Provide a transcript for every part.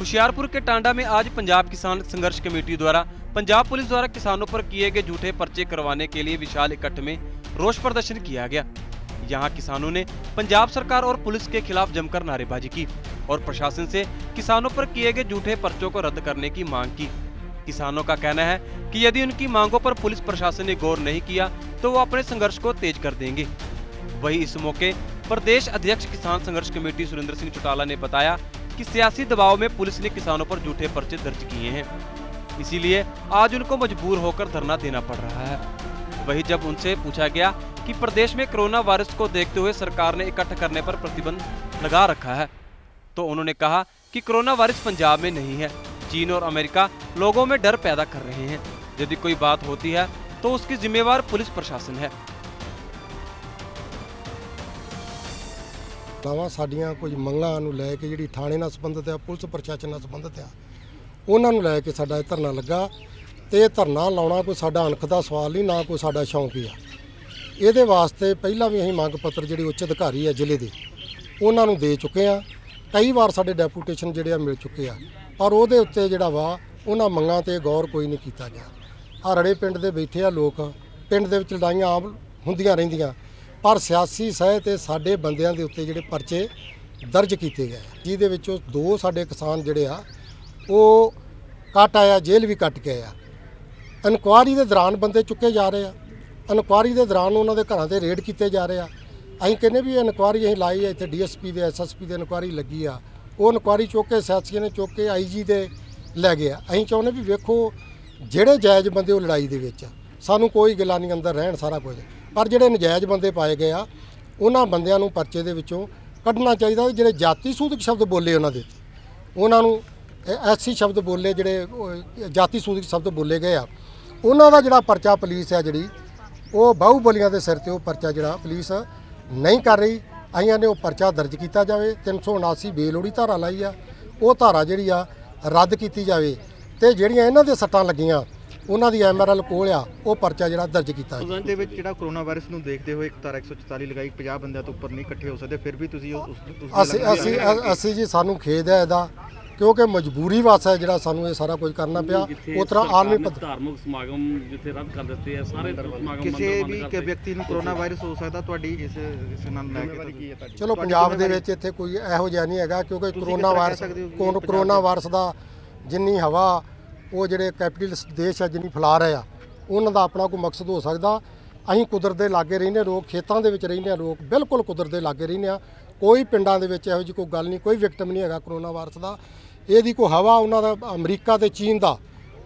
होशियारपुर के टांडा में आज पंजाब किसान संघर्ष कमेटी द्वारा, पंजाब पुलिस द्वारा किसानों पर किए गए झूठे पर्चे करवाने के लिए विशाल इकट्ठ में रोष प्रदर्शन किया गया। यहाँ किसानों ने पंजाब सरकार और पुलिस के खिलाफ जमकर नारेबाजी की और प्रशासन से किसानों पर किए गए झूठे पर्चों को रद्द करने की मांग की। किसानों का कहना है कि यदि उनकी मांगों पर पुलिस प्रशासन ने गौर नहीं किया तो वो अपने संघर्ष को तेज कर देंगे। वही इस मौके प्रदेश अध्यक्ष किसान संघर्ष कमेटी सुरेंद्र सिंह चौटाला ने बताया कि सियासी दबाव में पुलिस ने किसानों पर झूठे पर्चे दर्ज किए हैं। इसीलिए आज उनको मजबूर होकर धरना देना पड़ रहा है। वही जब उनसे पूछा गया कि प्रदेश में कोरोना वायरस को देखते हुए सरकार ने इकट्ठा करने पर प्रतिबंध लगा रखा है तो उन्होंने कहा कि कोरोना वायरस पंजाब में नहीं है। चीन और अमेरिका लोगों में डर पैदा कर रहे हैं। यदि कोई बात होती है तो उसकी जिम्मेवार पुलिस प्रशासन है। ਲਾਵਾਂ ਸਾਡੀਆਂ ਕੁਝ ਮੰਗਾਂ ਨੂੰ ਲੈ ਕੇ ਜਿਹੜੀ ਥਾਣੇ ਨਾਲ ਸੰਬੰਧਿਤ ਆ, ਪੁਲਿਸ ਪ੍ਰਸ਼ਾਸਨ ਨਾਲ ਸੰਬੰਧਿਤ ਆ, ਉਹਨਾਂ ਨੂੰ ਲੈ ਕੇ ਸਾਡਾ ਇਹ ਧਰਨਾ ਲੱਗਾ। ਤੇ ਇਹ ਧਰਨਾ ਲਾਉਣਾ ਕੋਈ ਸਾਡਾ ਅਣਖ ਦਾ ਸਵਾਲ ਨਹੀਂ, ਨਾ ਕੋਈ ਸਾਡਾ ਸ਼ੌਂਕ ਹੀ ਆ। ਇਹਦੇ ਵਾਸਤੇ ਪਹਿਲਾਂ ਵੀ ਅਸੀਂ ਮੰਗ ਪੱਤਰ ਜਿਹੜੇ ਉੱਚ ਅਧਿਕਾਰੀ ਆ ਜ਼ਿਲ੍ਹੇ ਦੇ, ਉਹਨਾਂ ਨੂੰ ਦੇ ਚੁੱਕੇ ਆ। ਕਈ ਵਾਰ ਸਾਡੇ ਡੈਪੂਟੇਸ਼ਨ ਜਿਹੜੇ ਆ ਮਿਲ ਚੁੱਕੇ ਆ, ਪਰ ਉਹਦੇ ਉੱਤੇ ਜਿਹੜਾ ਵਾ, ਉਹਨਾਂ ਮੰਗਾਂ ਤੇ ਗੌਰ ਕੋਈ ਨਹੀਂ ਕੀਤਾ ਗਿਆ। ਆ ਰੜੇ ਪਿੰਡ ਦੇ ਬੈਠੇ ਆ ਲੋਕ, ਪਿੰਡ ਦੇ ਵਿੱਚ ਲੜਾਈਆਂ ਆਮ ਹੁੰਦੀਆਂ ਰਹਿੰਦੀਆਂ। ਪਰ ਸਿਆਸੀ ਸਹਿ ਤੇ ਸਾਡੇ ਬੰਦਿਆਂ ਦੇ ਉੱਤੇ ਜਿਹੜੇ ਪਰਚੇ ਦਰਜ ਕੀਤੇ ਗਏ ਜਿਹਦੇ ਵਿੱਚੋਂ ਦੋ ਸਾਡੇ ਕਿਸਾਨ ਜਿਹੜੇ ਆ, ਉਹ ਕੱਟ ਆਇਆ ਜੇਲ੍ਹ ਵੀ ਕੱਟ ਕੇ ਆ। ਇਨਕੁਆਰੀ ਦੇ ਦੌਰਾਨ ਬੰਦੇ ਚੁੱਕੇ ਜਾ ਰਹੇ ਆ। ਇਨਕੁਆਰੀ ਦੇ ਦੌਰਾਨ ਉਹਨਾਂ ਦੇ ਘਰਾਂ ਤੇ ਰੇਡ ਕੀਤੇ ਜਾ ਰਹੇ ਆ। ਅਸੀਂ ਕਹਿੰਦੇ ਵੀ ਇਹ ਇਨਕੁਆਰੀ ਅਸੀਂ ਲਾਈ ਹੈ ਇੱਥੇ ਡੀਐਸਪੀ ਦੇ, ਐਸਐਸਪੀ ਦੇ ਇਨਕੁਆਰੀ ਲੱਗੀ ਆ। ਉਹ ਇਨਕੁਆਰੀ ਚੁੱਕ ਕੇ ਸਿਆਸੀਆਂ ਨੇ ਚੁੱਕ ਕੇ ਆਈਜੀ ਦੇ ਲੈ ਗਏ ਆ। ਅਸੀਂ ਚਾਹੁੰਦੇ ਵੀ ਵੇਖੋ ਜਿਹੜੇ ਜਾਇਜ਼ ਬੰਦੇ ਉਹ ਲੜਾਈ ਦੇ ਵਿੱਚ ਆ। ਸਾਨੂੰ ਕੋਈ ਗਿਲਾ ਨਹੀਂ, ਅੰਦਰ ਰਹਿਣ ਸਾਰਾ ਕੁਝ। ਪਰ ਜਿਹੜੇ ਨਜਾਇਜ਼ ਬੰਦੇ ਪਾਏ ਗਏ ਆ, ਉਹਨਾਂ ਬੰਦਿਆਂ ਨੂੰ ਪਰਚੇ ਦੇ ਵਿੱਚੋਂ ਕੱਢਣਾ ਚਾਹੀਦਾ ਵੀ ਜਿਹੜੇ ਜਾਤੀ ਸੂਦਕ ਸ਼ਬਦ ਬੋਲੇ ਉਹਨਾਂ ਦੇ। ਉਹਨਾਂ ਨੂੰ ਐਸੀ ਸ਼ਬਦ ਬੋਲੇ ਜਿਹੜੇ ਜਾਤੀ ਸੂਦਕ ਸ਼ਬਦ ਬੋਲੇ ਗਏ ਆ। ਉਹਨਾਂ ਦਾ ਜਿਹੜਾ ਪਰਚਾ ਪੁਲਿਸ ਹੈ ਜਿਹੜੀ, ਉਹ ਬਾਹੂਬਲੀਆਂ ਦੇ ਸਿਰ ਤੇ ਉਹ ਪਰਚਾ ਜਿਹੜਾ ਪੁਲਿਸ ਨਹੀਂ ਕਰ ਰਹੀ। ਆਈਆਂ ਨੇ ਉਹ ਪਰਚਾ ਦਰਜ ਕੀਤਾ ਜਾਵੇ। 379 ਬੇਲੋੜੀ ਧਾਰਾ ਲਾਈ ਆ। ਉਹ ਧਾਰਾ ਜਿਹੜੀ ਆ, ਰੱਦ ਕੀਤੀ ਜਾਵੇ। ਤੇ ਜਿਹੜੀਆਂ ਇਹਨਾਂ ਦੇ ਸੱਟਾਂ ਲੱਗੀਆਂ ਉਹਨਾਂ ਦੀ ਐਮਆਰਐਲ ਕੋਲ ਆ ਉਹ ਪਰਚਾ ਜਿਹੜਾ ਦਰਜ ਕੀਤਾ ਜਾਵੇ ਉਦੋਂ ਦੇ ਵਿੱਚ ਜਿਹੜਾ ਕਰੋਨਾ ਵਾਇਰਸ ਨੂੰ ਦੇਖਦੇ ਹੋਏ ਇੱਕ ਧਾਰਾ 144 ਲਗਾਈ 50 ਬੰਦਿਆਂ ਤੋਂ ਉੱਪਰ ਨਹੀਂ ਇਕੱਠੇ ਹੋ ਸਕਦੇ ਫਿਰ ਵੀ ਤੁਸੀਂ ਉਸ ਉਸ- ਉਸ ਅਸੀਂ ਅਸੀਂ ਅਸੀਂ ਜੀ ਸਾਨੂੰ ਖੇਦ ਹੈ ਇਹਦਾ ਕਿਉਂਕਿ ਮਜਬੂਰੀ ਵਾਸ ਹੈ ਜਿਹੜਾ ਸਾਨੂੰ ਇਹ ਸਾਰਾ ਕੁਝ ਕਰਨਾ ਪਿਆ। ਉਸ ਤਰ੍ਹਾਂ ਪੱਧਰ ਧਾਰਮਿਕ ਸਮਾਗਮ ਜਿੱਥੇ ਰੱਦ ਕਰ ਦਿੱਤੇ ਆ ਸਾਰੇ ਸਮਾਗਮ ਕਿਸੇ ਵੀ ਕਿ ਕਰਤੇ ਵਿਅਕਤੀ ਨੂੰ ਕਰੋਨਾ ਵਾਇਰਸ ਹੋ ਸਕਦਾ ਤੁਹਾਡੀ ਇਸ ਇਸ ਨਾਲ ਲੈ ਕੇ ਚਲੋ ਪੰਜਾਬ ਦੇ ਵਿੱਚ ਇੱਥੇ ਕੋਈ ਇਹੋ ਜਿਹਾ ਨਹੀਂ ਹੈਗਾ ਕਿਉਂਕਿ ਕਰੋਨਾ ਕਿਸ ਤਰ੍ਹਾਂ ਵਾਇਰਸ ਸਕਦੇ ਹੋ ਕਿ ਕੋਨ- ਪੰਜਾਬ ਕਰੋਨਾ ਦੇ- ਵਾਇਰਸ ਦਾ ਜਿੰਨੀ ਹਵਾ ਉਹ ਜਿਹੜੇ ਕੈਪੀਟਲਿਸਟ ਦੇਸ਼ ਆ ਜਿੰਨੀ ਫੈਲਾ ਰਹੇ ਆ, ਉਹਨਾਂ ਦਾ ਆਪਣਾ ਕੋਈ ਮਕਸਦ ਹੋ ਸਕਦਾ। ਅਸੀਂ ਕੁਦਰਤ ਦੇ ਲਾਗੇ ਰਹਿੰਦੇ ਲੋਕ, ਖੇਤਾਂ ਦੇ ਵਿੱਚ ਰਹਿੰਦੇ ਆ ਲੋਕ, ਬਿਲਕੁਲ ਕੁਦਰਤ ਦੇ ਲਾਗੇ ਰਹਿੰਦੇ ਆ। ਕੋਈ ਪਿੰਡਾਂ ਦੇ ਵਿੱਚ ਇਹੋ ਜਿਹੀ ਕੋਈ ਗੱਲ ਨਹੀਂ, ਕੋਈ ਵਿਕਟਮ ਨਹੀਂ ਹੈਗਾ ਕਰੋਨਾ ਵਾਇਰਸ ਦਾ। ਇਹਦੀ ਕੋਈ ਹਵਾ ਉਹਨਾਂ ਦਾ, ਅਮਰੀਕਾ ਤੇ ਚੀਨ ਦਾ,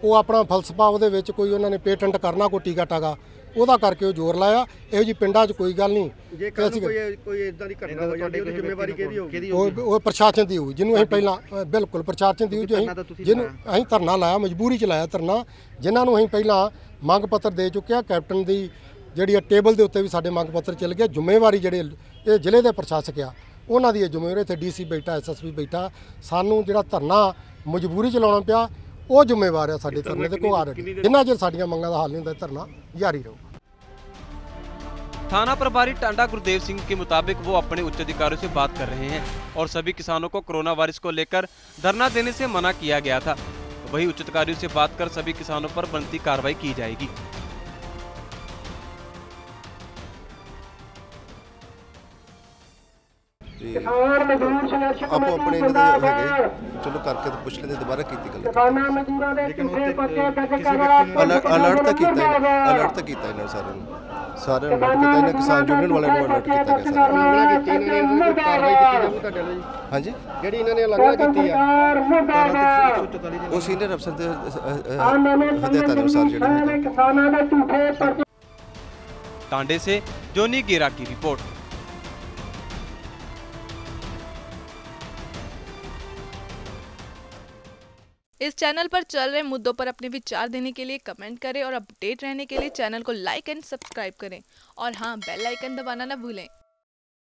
ਉਹ ਆਪਣਾ ਫਲਸਫਾ ਉਹਦੇ ਵਿੱਚ ਕੋਈ ਉਹਨਾਂ ਨੇ ਪੇਟੈਂਟ ਕਰਨਾ, ਕੋਈ ਟੀਕਾ ਟਾਗਾ ਉਹਦਾ ਕਰਕੇ ਉਹ ਜ਼ੋਰ ਲਾਇਆ। ਇਹੋ ਜਿਹੀ ਪਿੰਡਾਂ 'ਚ ਕੋਈ ਗੱਲ ਨਹੀਂ। ਜੇ ਕੱਲ੍ਹ ਨੂੰ ਕੋਈ- ਕੋਈ ਇਦਾਂ ਦੀ ਘਟਨਾ ਹੋ ਜਾਂਦੀ ਉਹਦੀ ਜ਼ਿੰਮੇਵਾਰੀ ਕਿਹਦੀ ਹੋਊਗੀ? ਉਹ ਉਹ ਪ੍ਰਸ਼ਾਸਨ ਦੀ ਹੋਊ ਜਿਹਨੂੰ ਅਸੀਂ ਪਹਿਲਾਂ ਬਿਲਕੁਲ ਪ੍ਰਸ਼ਾਸਨ ਦੀ ਹੋਊ ਤਾਂ ਤੁਸੀਂ ਜਿਹਨੂੰ ਅਸੀਂ ਧਰਨਾ ਲਾਇਆ ਮਜਬੂਰੀ ਚ ਲਾਇਆ ਧਰਨਾ। ਜਿਨ੍ਹਾਂ ਨੂੰ ਅਸੀਂ ਪਹਿਲਾਂ ਮੰਗ ਪੱਤਰ ਦੇ ਚੁੱਕੇ ਆ ਕੈਪਟਨ ਦੀ ਜਿਹੜੀ ਆ ਟੇਬਲ ਦੇ ਉੱਤੇ ਵੀ ਸਾਡੇ ਮੰਗ ਪੱਤਰ ਚੱਲ ਗਿਆ ਜ਼ਿੰਮੇਵਾਰੀ ਜਿਹੜੇ ਇਹ ਜ਼ਿਲ੍ਹੇ ਦੇ ਪ੍ਰਸ਼ਾਸਕ ਆ ਉਹਨਾਂ ਦੀ ਇਹ ਜ਼ਿੰਮੇਵਾਰੀ। ਇੱਥੇ ਡੀਸੀ ਬੈਠਾ ਐਸਐਸਪੀ ਬੈਠਾ। ਸਾਨੂੰ ਜਿਹੜਾ ਧਰਨਾ ਮਜਬੂਰੀ ਚ ਲਾਉਣਾ ਪਿਆ ਉਹ ਜ਼ਿੰਮੇਵਾਰ ਆ ਸਾਡੇ ਧਰਨੇ ਤੇ ਕੋ ਆ ਰਹੇ ਜਿੰਨਾ ਚਿਰ ਸਾਡੀਆਂ ਮੰਗਾਂ ਦਾ ਹੱਲ ਨਹੀਂ ਹੁੰਦਾ ਇਹ ਧਰਨਾ ਜਾਰੀ ਰਹੂ थाना प्रभारी टांडा गुरुदेव सिंह के मुताबिक वो अपने उच्च अधिकारियों से बात कर रहे हैं और सभी किसानों को कोरोना वायरस को लेकर धरना देने से मना किया गया था वही उच्च अधिकारियों से बात कर सभी किसानों पर बनती कार्रवाई की जाएगी ਕਿਸਾਨ ਮਜ਼ਦੂਰ ਸੰਘਰਸ਼ ਆਪੋ ਆਪਣੇ ਇਹਨਾਂ ਦੇ ਹੈਗੇ। ਚਲੋ ਕਰਕੇ ਤਾਂ ਪੁੱਛ ਲੈਂਦੇ ਦੁਬਾਰਾ ਕੀਤੀ ਗੱਲ। ਕਿਸਾਨਾਂ ਮਜ਼ਦੂਰਾਂ ਦੇ ਕਿਸੇ ਪੱਤੇ ਗੱਜ ਕਰ ਅਲਰਟ ਤਾਂ ਕੀਤਾ ਇਹਨਾਂ ਅਲਰਟ ਤਾਂ ਕੀਤਾ ਇਹਨਾਂ ਸਾਰਿਆਂ ਨੂੰ। ਸਾਰਿਆਂ ਨੂੰ ਕਿਸਾਨ ਯੂਨੀਅਨ ਵਾਲਿਆਂ ਨੂੰ ਅਲਰਟ ਕੀਤਾ ਗਿਆ ਸਾਰਿਆਂ ਹਾਂਜੀ? ਜਿਹੜੀ ਇਹਨਾਂ ਨੇ ਅਲੱਗ ਕੀਤੀ ਆ। ਉਹ ਸੀਨੀਅਰ ਅਫਸਰ ਦੇ ਹਦਾਇਤਾਂ ਅਨੁਸਾਰ ਜਿਹੜੇ ਕਿਸਾਨਾਂ ਦੇ ਝੂਠੇ ਟਾਂਡੇ ਸੇ ਜੋਨੀ ਗੇਰਾ ਕੀ ਰਿਪੋਰਟ। इस चैनल पर चल रहे मुद्दों पर अपने विचार देने के लिए कमेंट करें और अपडेट रहने के लिए चैनल को लाइक एंड सब्सक्राइब करें और हाँ बेल आइकन दबाना ना भूलें